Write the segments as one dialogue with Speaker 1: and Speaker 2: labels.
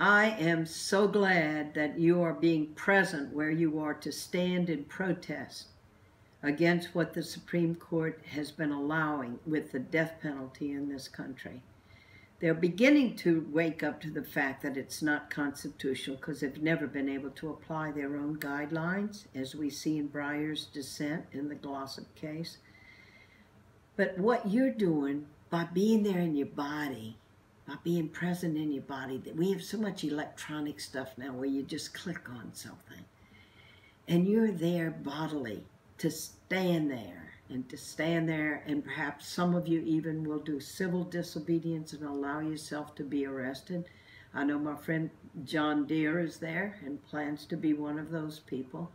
Speaker 1: I am so glad that you are being present where you are to stand in protest against what the Supreme Court has been allowing with the death penalty in this country. They're beginning to wake up to the fact that it's not constitutional because they've never been able to apply their own guidelines, as we see in Breyer's dissent in the Glossip case. But what you're doing by being there in your body, by being present in your body, that we have so much electronic stuff now where you just click on something. And you're there bodily to stand there and to stand there and perhaps some of you even will do civil disobedience and allow yourself to be arrested. I know my friend John Dear is there and plans to be one of those people.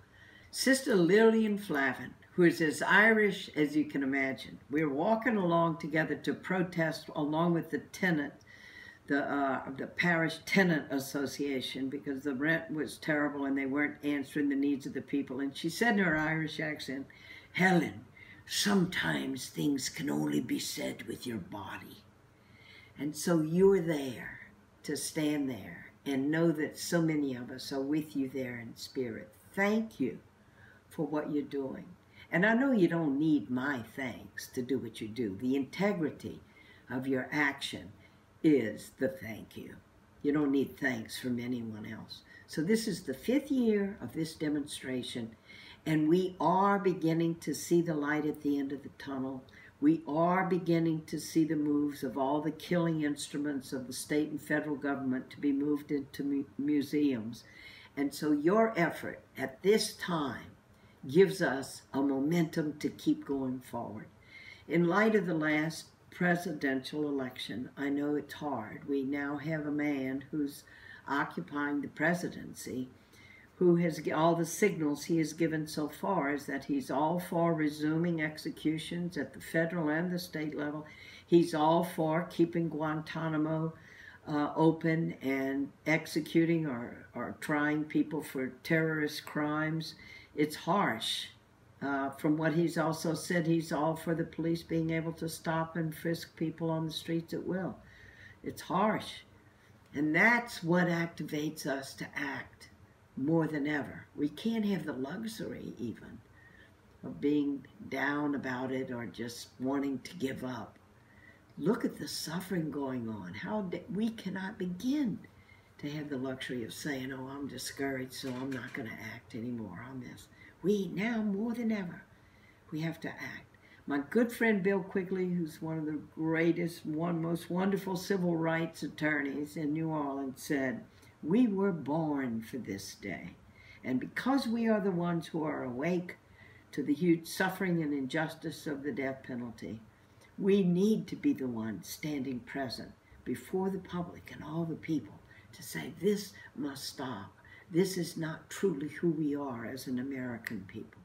Speaker 1: Sister Lillian Flavin, who is as Irish as you can imagine. We're walking along together to protest along with the tenant, the, uh, the parish tenant association because the rent was terrible and they weren't answering the needs of the people. And she said in her Irish accent, Helen, sometimes things can only be said with your body. And so you're there to stand there and know that so many of us are with you there in spirit. Thank you for what you're doing. And I know you don't need my thanks to do what you do. The integrity of your action is the thank you. You don't need thanks from anyone else. So this is the fifth year of this demonstration, and we are beginning to see the light at the end of the tunnel. We are beginning to see the moves of all the killing instruments of the state and federal government to be moved into mu museums. And so your effort at this time gives us a momentum to keep going forward. In light of the last presidential election, I know it's hard. We now have a man who's occupying the presidency who has all the signals he has given so far is that he's all for resuming executions at the federal and the state level. He's all for keeping Guantanamo uh, open and executing or, or trying people for terrorist crimes it's harsh. Uh, from what he's also said, he's all for the police being able to stop and frisk people on the streets at will. It's harsh. And that's what activates us to act more than ever. We can't have the luxury, even, of being down about it or just wanting to give up. Look at the suffering going on. How we cannot begin to have the luxury of saying, oh, I'm discouraged, so I'm not going to act anymore on this. We, now more than ever, we have to act. My good friend Bill Quigley, who's one of the greatest, one most wonderful civil rights attorneys in New Orleans, said, we were born for this day. And because we are the ones who are awake to the huge suffering and injustice of the death penalty, we need to be the ones standing present before the public and all the people to say this must stop. This is not truly who we are as an American people.